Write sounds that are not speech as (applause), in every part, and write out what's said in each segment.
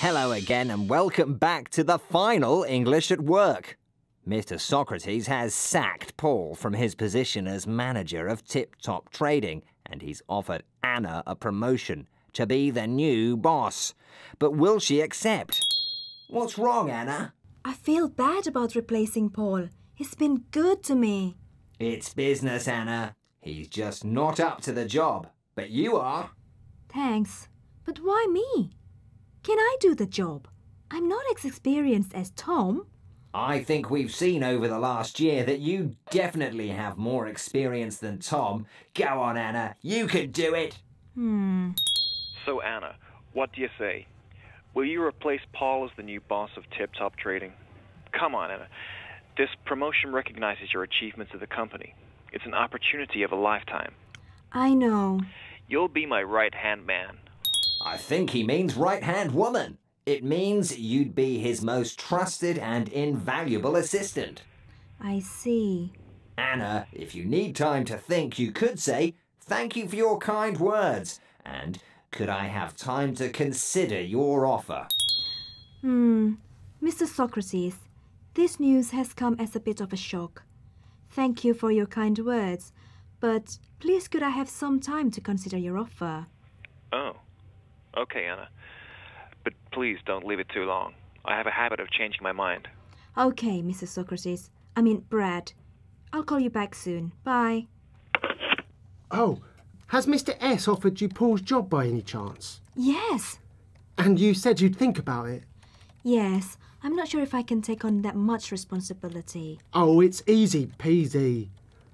Hello again, and welcome back to the final English at Work. Mr. Socrates has sacked Paul from his position as manager of Tip Top Trading, and he's offered Anna a promotion to be the new boss. But will she accept? What's wrong, Anna? I feel bad about replacing Paul. He's been good to me. It's business, Anna. He's just not up to the job. But you are. Thanks. But why me? Can I do the job? I'm not as experienced as Tom. I think we've seen over the last year that you definitely have more experience than Tom. Go on, Anna. You can do it. Hmm. So, Anna, what do you say? Will you replace Paul as the new boss of Tip Top Trading? Come on, Anna. This promotion recognizes your achievements at the company. It's an opportunity of a lifetime. I know. You'll be my right hand man. I think he means right hand woman. It means you'd be his most trusted and invaluable assistant. I see. Anna, if you need time to think, you could say, Thank you for your kind words, and could I have time to consider your offer? Hmm. Mr. Socrates, this news has come as a bit of a shock. Thank you for your kind words, but please could I have some time to consider your offer? Oh. Okay, Anna. But please don't leave it too long. I have a habit of changing my mind. Okay, Mrs. Socrates. I mean, Brad. I'll call you back soon. Bye. Oh, has Mr. S offered you Paul's job by any chance? Yes. And you said you'd think about it? Yes. I'm not sure if I can take on that much responsibility. Oh, it's easy peasy.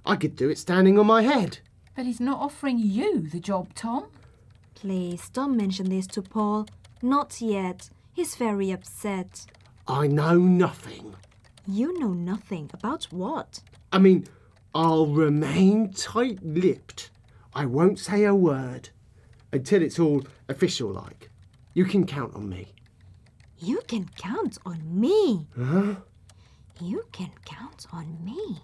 I could do it standing on my head. But he's not offering you the job, Tom. Please don't mention this to Paul. Not yet. He's very upset. I know nothing. You know nothing. About what? I mean, I'll remain tight lipped. I won't say a word until it's all official like. You can count on me. You can count on me. Huh? You can count on me.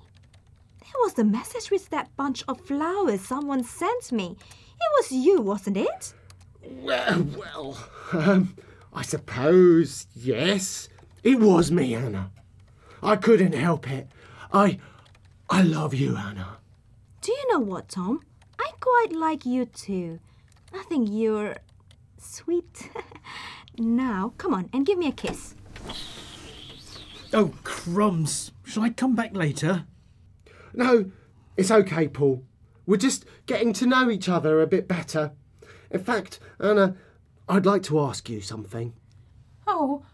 That was the message with that bunch of flowers someone sent me. It was you, wasn't it? Well, well, um, I suppose, yes. It was me, Anna. I couldn't help it. I. I love you, Anna. Do you know what, Tom? I quite like you too. I think you're sweet. (laughs) now, come on and give me a kiss. Oh, crumbs. Shall I come back later? No, it's okay, Paul. We're just getting to know each other a bit better. In fact, Anna, I'd like to ask you something. Oh,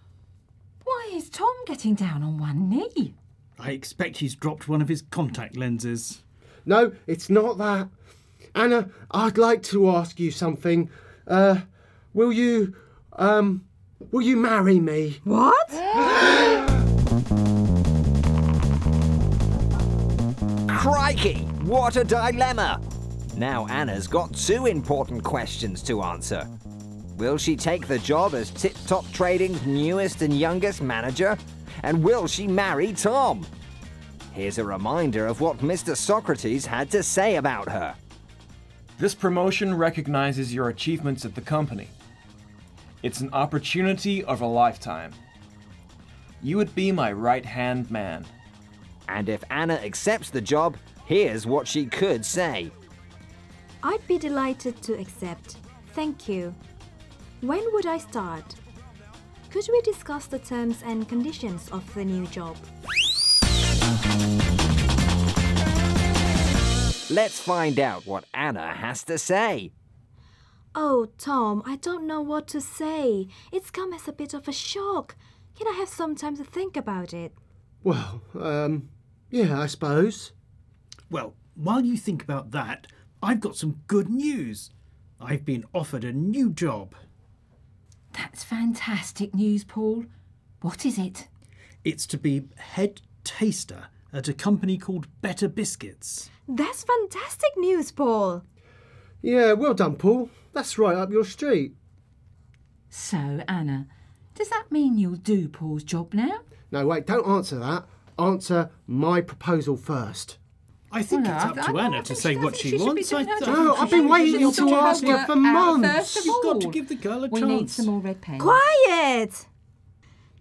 why is Tom getting down on one knee? I expect he's dropped one of his contact lenses. No, it's not that. Anna, I'd like to ask you something. Uh, will you, um, will you marry me? What? (laughs) Crikey! What a dilemma! Now Anna's got two important questions to answer. Will she take the job as Tip Top Trading's newest and youngest manager? And will she marry Tom? Here's a reminder of what Mr. Socrates had to say about her. This promotion recognizes your achievements at the company. It's an opportunity of a lifetime. You would be my right hand man. And if Anna accepts the job, here's what she could say. I'd be delighted to accept. Thank you. When would I start? Could we discuss the terms and conditions of the new job? Let's find out what Anna has to say. Oh, Tom, I don't know what to say. It's come as a bit of a shock. Can I have some time to think about it? Well, um, yeah, I suppose. Well, while you think about that, I've got some good news. I've been offered a new job. That's fantastic news, Paul. What is it? It's to be head taster at a company called Better Biscuits. That's fantastic news, Paul. Yeah, well done, Paul. That's right up your street. So, Anna, does that mean you'll do Paul's job now? No, wait, don't answer that. Answer my proposal first. I think Well, it's up I- to I Anna think to say does what she She should be wants. I th- no, I've been waiting should to ask her for months. First of You've got to give the girl a We chance. need some more red pens. Quiet!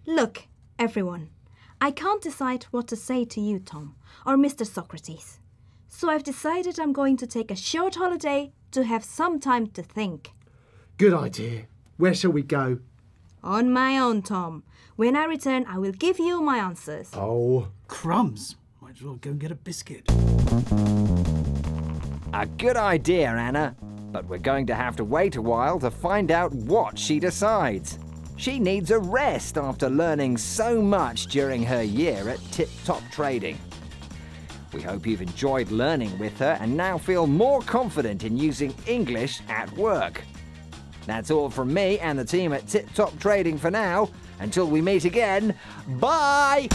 Look, everyone, I can't decide what to say to you, Tom, or Mr. Socrates. So I've decided I'm going to take a short holiday to have some time to think. Good idea. Where shall we go? On my own, Tom. When I return, I will give you my answers. Oh, Crumbs. Might as well go and get a biscuit. A good idea, Anna. But we're going to have to wait a while to find out what she decides. She needs a rest after learning so much during her year at Tip Top Trading. We hope you've enjoyed learning with her and now feel more confident in using English at work. That's all from me and the team at Tip Top Trading for now. Until we meet again, bye!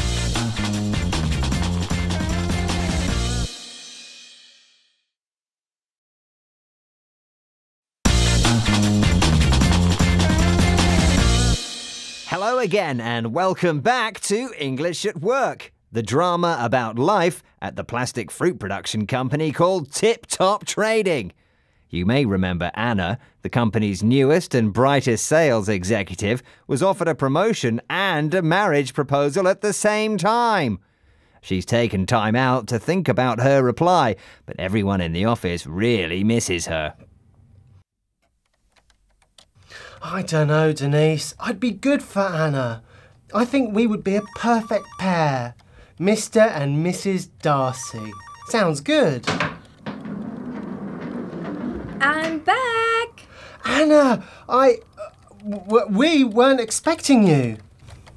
Hello again, and welcome back to English at Work, the drama about life at the plastic fruit production company called Tip Top Trading. You may remember Anna, the company's newest and brightest sales executive, was offered a promotion and a marriage proposal at the same time. She's taken time out to think about her reply, but everyone in the office really misses her. I don't know, Denise. I'd be good for Anna. I think we would be a perfect pair. Mr. and Mrs. Darcy. Sounds good. I'm back! Anna, I. Uh, we weren't expecting you.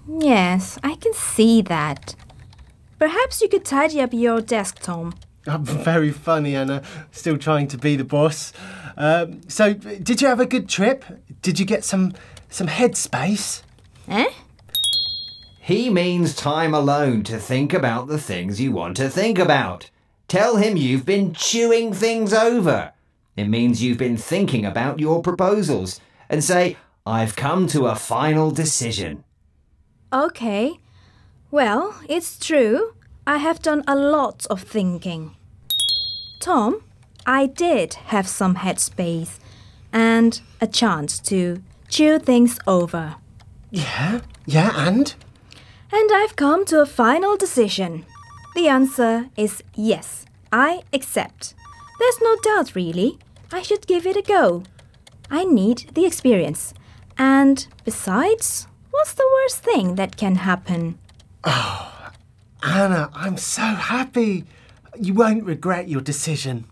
Yes, I can see that. Perhaps you could tidy up your desk, Tom. I'm very funny, Anna. Still trying to be the boss. Um, so, did you have a good trip? Did you get some some headspace? Eh? He means time alone to think about the things you want to think about. Tell him you've been chewing things over. It means you've been thinking about your proposals. And say, I've come to a final decision. Okay. Well, it's true. I have done a lot of thinking. Tom, I did have some headspace and a chance to chew things over. Yeah, yeah, and? And I've come to a final decision. The answer is yes, I accept. There's no doubt, really. I should give it a go. I need the experience. And besides, what's the worst thing that can happen? Oh, Anna, I'm so happy. You won't regret your decision.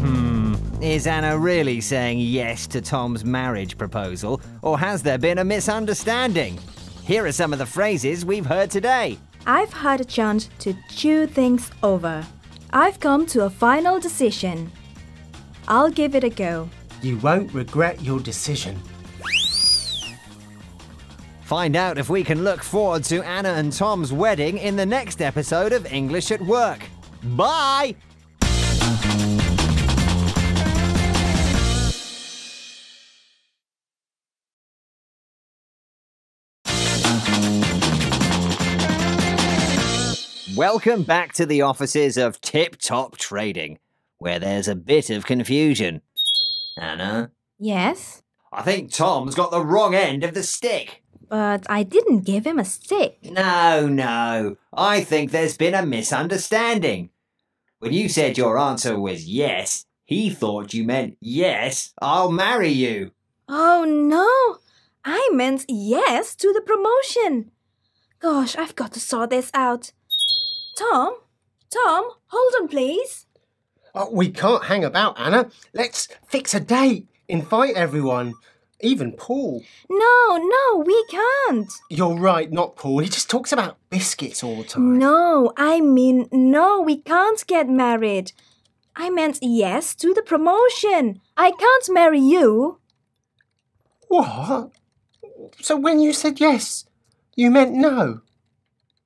Hmm. Is Anna really saying yes to Tom's marriage proposal, or has there been a misunderstanding? Here are some of the phrases we've heard today. I've had a chance to chew things over. I've come to a final decision. I'll give it a go. You won't regret your decision. Find out if we can look forward to Anna and Tom's wedding in the next episode of English at Work. Bye! Welcome back to the offices of Tip Top Trading, where there's a bit of confusion. Anna? Yes, I think Tom's got the wrong end of the stick. but I didn't give him a stick. No, no. I think there's been a misunderstanding. When you said your answer was yes, he thought you meant yes, I'll marry you. Oh no! I meant yes to the promotion. Gosh, I've got to sort this out. Tom? Tom, hold on, please. Oh, we can't hang about, Anna. Let's fix a date. Invite everyone. Even Paul. No, no, we can't. You're right, not Paul. He just talks about biscuits all the time. No, I mean, no, we can't get married. I meant yes to the promotion. I can't marry you. What? So when you said yes, you meant no?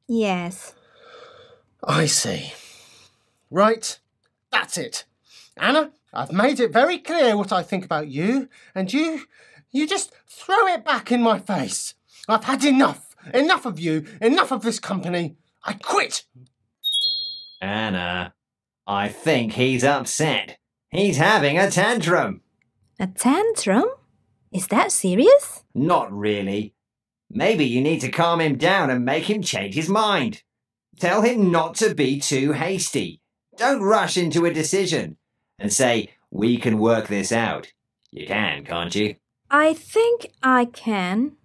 Yes. I see. Right, that's it. Anna, I've made it very clear what I think about you, and you, you just throw it back in my face. I've had enough Enough of you. Enough of this company. I quit. Anna, I think he's upset. He's having a tantrum. A tantrum? Is that serious? Not really. Maybe you need to calm him down and make him change his mind. Tell him not to be too hasty. Don't rush into a decision. And say, we can work this out. You can, can't you? I think I can.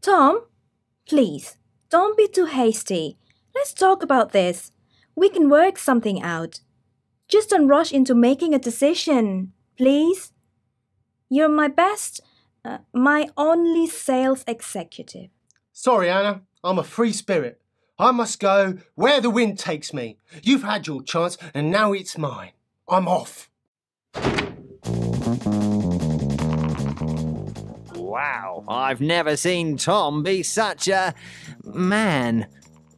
Tom, please, don't be too hasty. Let's talk about this. We can work something out. Just don't rush into making a decision, please. You're my best, uh, my only sales executive. Sorry, Anna. I'm a free spirit. I must go where the wind takes me. You've had your chance, and now it's mine. I'm off. Wow, I've never seen Tom be such a man.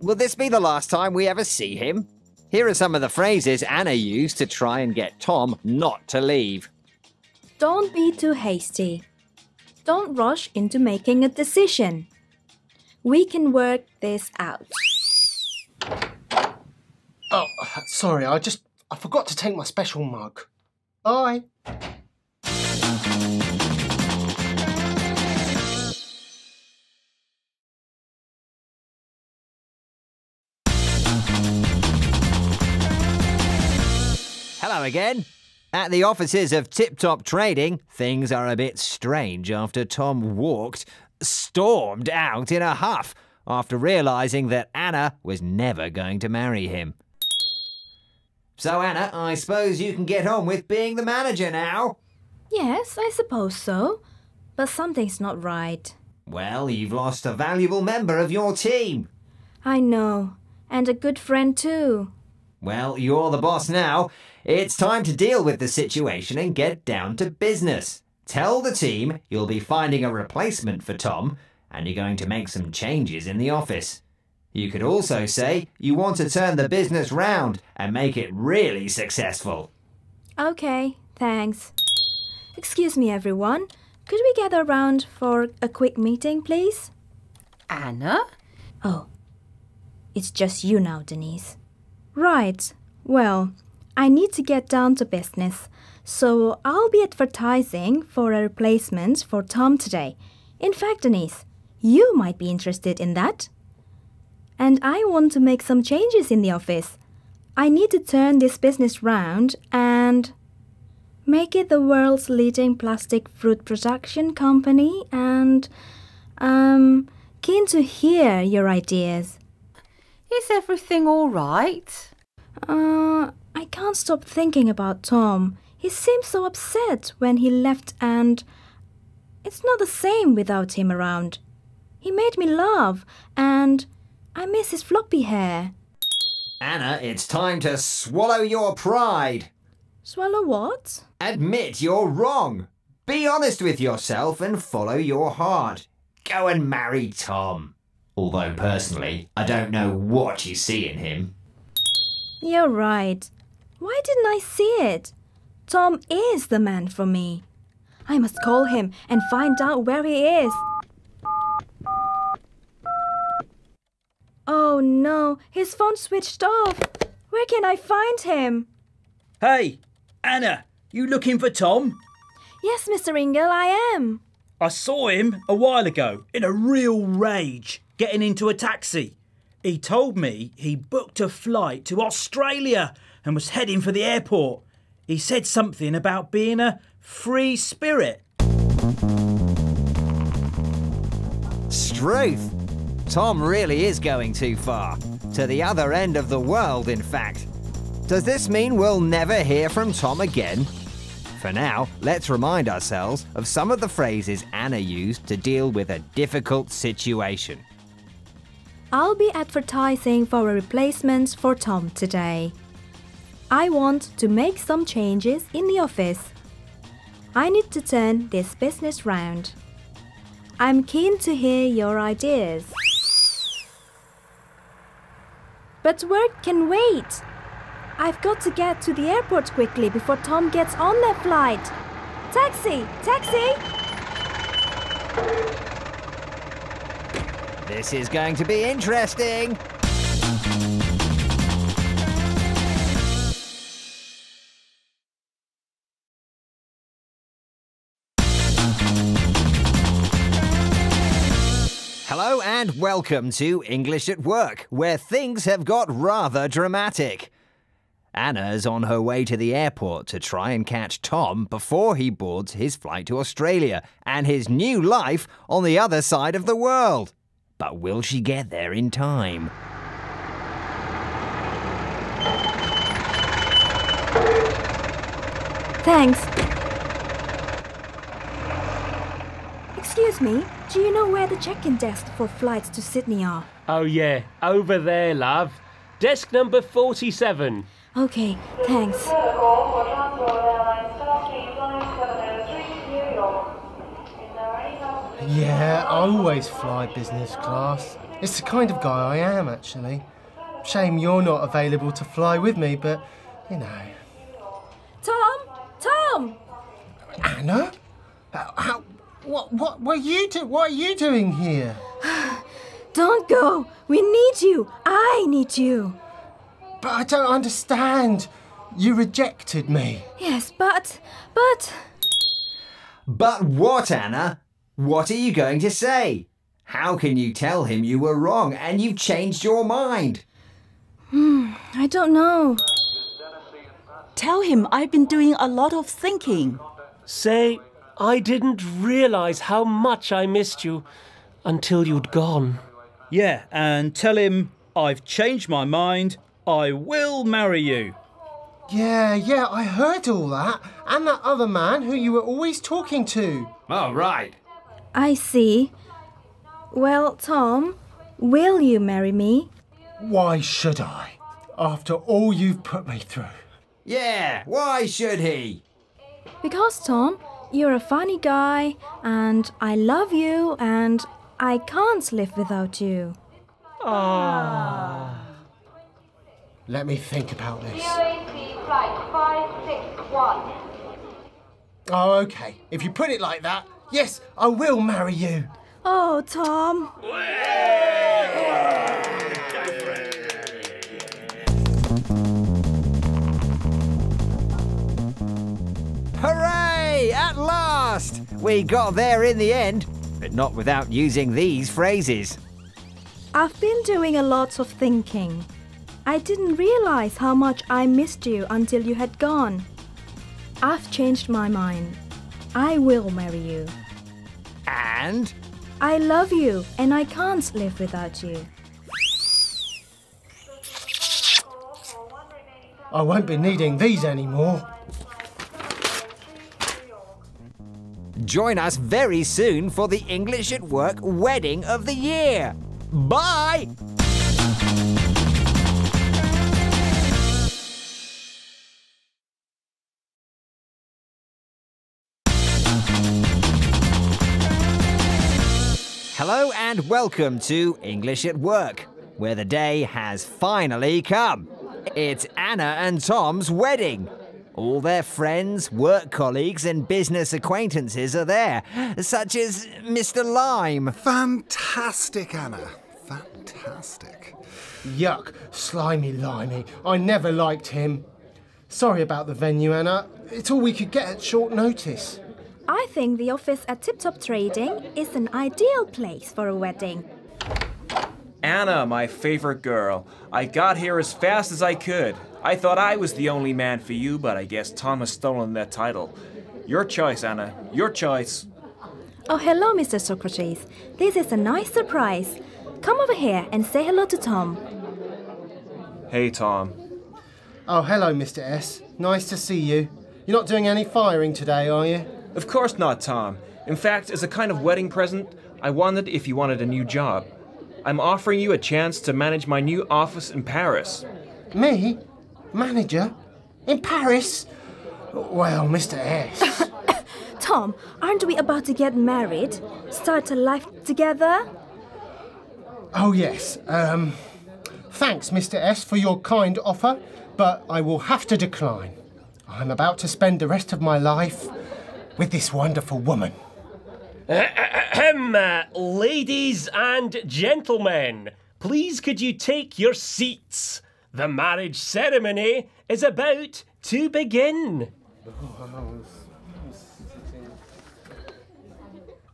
Will this be the last time we ever see him? Here are some of the phrases Anna used to try and get Tom not to leave. Don't be too hasty. Don't rush into making a decision. We can work this out. Sorry. I just I forgot to take my special mug. Bye. Hello again. At the offices of Tip Top Trading, things are a bit strange after Tom walked, stormed out in a huff after realizing that Anna was never going to marry him. So, Anna, I suppose you can get on with being the manager now. Yes, I suppose so. But something's not right. Well, you've lost a valuable member of your team. I know. And a good friend, too. Well, you're the boss now. It's time to deal with the situation and get down to business. Tell the team you'll be finding a replacement for Tom and you're going to make some changes in the office. You could also say you want to turn the business round and make it really successful. Okay, thanks. Excuse me, everyone. Could we gather around for a quick meeting, please? Anna? Oh, it's just you now, Denise. Right. Well, I need to get down to business, so I'll be advertising for a replacement for Tom today. In fact, Denise, you might be interested in that. And I want to make some changes in the office. I need to turn this business round and make it the world's leading plastic fruit production company and um keen to hear your ideas. Is everything all right? Uh, I can't stop thinking about Tom. He seemed so upset when he left, and it's not the same without him around. He made me laugh, and I miss his floppy hair. Anna, it's time to swallow your pride. Swallow what? Admit you're wrong. Be honest with yourself and follow your heart. Go and marry Tom. Although, personally, I don't know what you see in him. You're right. Why didn't I see it? Tom is the man for me. I must call him and find out where he is. Oh no, his phone switched off. Where can I find him? Hey, Anna, you looking for Tom? Yes, Mr. Ingle, I am. I saw him a while ago in a real rage getting into a taxi. He told me he booked a flight to Australia and was heading for the airport. He said something about being a free spirit. Struth. Tom really is going too far. To the other end of the world, in fact. Does this mean we'll never hear from Tom again? For now, let's remind ourselves of some of the phrases Anna used to deal with a difficult situation. I'll be advertising for a replacement for Tom today. I want to make some changes in the office. I need to turn this business round. I'm keen to hear your ideas. But work can wait. I've got to get to the airport quickly before Tom gets on that flight. Taxi! Taxi! This is going to be interesting. And welcome to English at Work, where things have got rather dramatic. Anna's on her way to the airport to try and catch Tom before he boards his flight to Australia and his new life on the other side of the world. But will she get there in time? Thanks. Excuse me, do you know where the check-in desk for flights to Sydney are? Oh, yeah, over there, love. Desk number 47. Okay, thanks. Yeah, I always fly business class. It's the kind of guy I am, actually. Shame you're not available to fly with me, but, you know. Tom! Tom! Anna? Uh, How, how, what, what, were you do, what are you doing here? (sighs) Don't go! We need you! I need you! But I don't understand. You rejected me. Yes, but. but. But what, Anna? What are you going to say? How can you tell him you were wrong and you've changed your mind? Hmm, I don't know. Tell him I've been doing a lot of thinking. Say, I didn't realize how much I missed you until you'd gone. Yeah, and tell him I've changed my mind. I will marry you. Yeah, yeah, I heard all that. And that other man who you were always talking to. Oh, right. I see. Well, Tom, will you marry me? Why should I? After all you've put me through. Yeah, why should he? Because, Tom, you're a funny guy, and I love you, and I can't live without you. Ah. Let me think about this. UAC flight 561. Oh, okay. If you put it like that, yes, I will marry you. Oh, Tom. We got there in the end, but not without using these phrases. I've been doing a lot of thinking. I didn't realize how much I missed you until you had gone. I've changed my mind. I will marry you. And I love you, and I can't live without you. I won't be needing these anymore. Join us very soon for the English at Work Wedding of the Year. Bye! Hello and welcome to English at Work, where the day has finally come. It's Anna and Tom's wedding. All their friends, work colleagues, and business acquaintances are there, such as Mr. Lime. Fantastic, Anna. Fantastic. Yuck, slimy limey. I never liked him. Sorry about the venue, Anna. It's all we could get at short notice. I think the office at Tip Top Trading is an ideal place for a wedding. Anna, my favorite girl. I got here as fast as I could. I thought I was the only man for you, but I guess Tom has stolen that title. Your choice, Anna. Your choice. Oh, hello, Mr. Socrates. This is a nice surprise. Come over here and say hello to Tom. Hey, Tom. Oh, hello, Mr. S. Nice to see you. You're not doing any firing today, are you? Of course not, Tom. In fact, as a kind of wedding present, I wondered if you wanted a new job. I'm offering you a chance to manage my new office in Paris. Me? Manager? In Paris? Well, Mr. S. (coughs) Tom, aren't we about to get married? Start a life together? oh, yes. Um, thanks, Mr. S, for your kind offer, but I will have to decline. I'm about to spend the rest of my life with this wonderful woman. Ahem, (coughs) uh, ladies and gentlemen, please could you take your seats? The marriage ceremony is about to begin.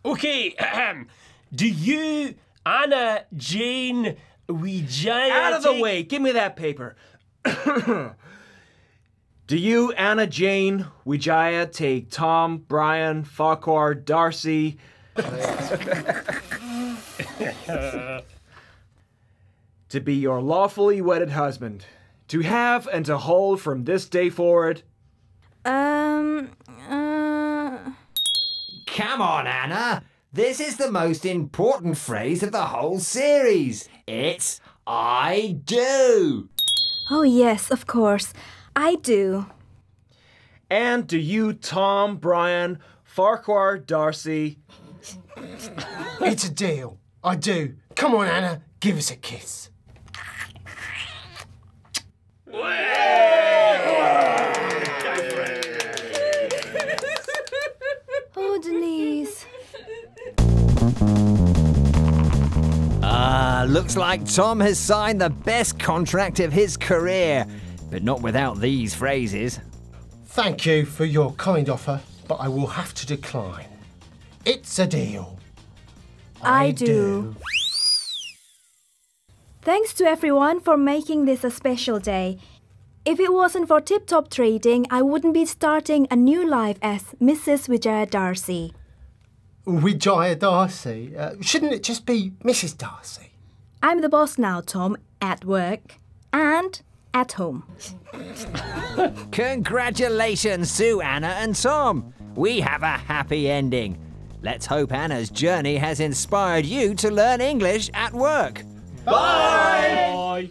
Okay, ahem. do you, Anna Jane Wijaya. Out of the way! Give me that paper. (coughs) Do you, Anna Jane Wijaya, take Tom, Brian, Farquhar, Darcy? (laughs) to be your lawfully wedded husband, to have and to hold from this day forward. Um, uh... Come on, Anna. This is the most important phrase of the whole series. It's I do. Oh, yes, of course. I do. And do you, Tom, Brian, Farquhar, Darcy. It's a deal. I do. Come on, Anna, give us a kiss. Oh, Denise. Ah, looks like Tom has signed the best contract of his career. But not without these phrases. Thank you for your kind offer, but I will have to decline. It's a deal. I, do. Thanks to everyone for making this a special day. If it wasn't for Tip Top Trading, I wouldn't be starting a new life as Mrs. Wijaya Darcy. Wijaya Darcy. Uh, shouldn't it just be Mrs. Darcy? I'm the boss now, Tom, at work and at home. (laughs) Congratulations to Anna and Tom. We have a happy ending. Let's hope Anna's journey has inspired you to learn English at work. Bye.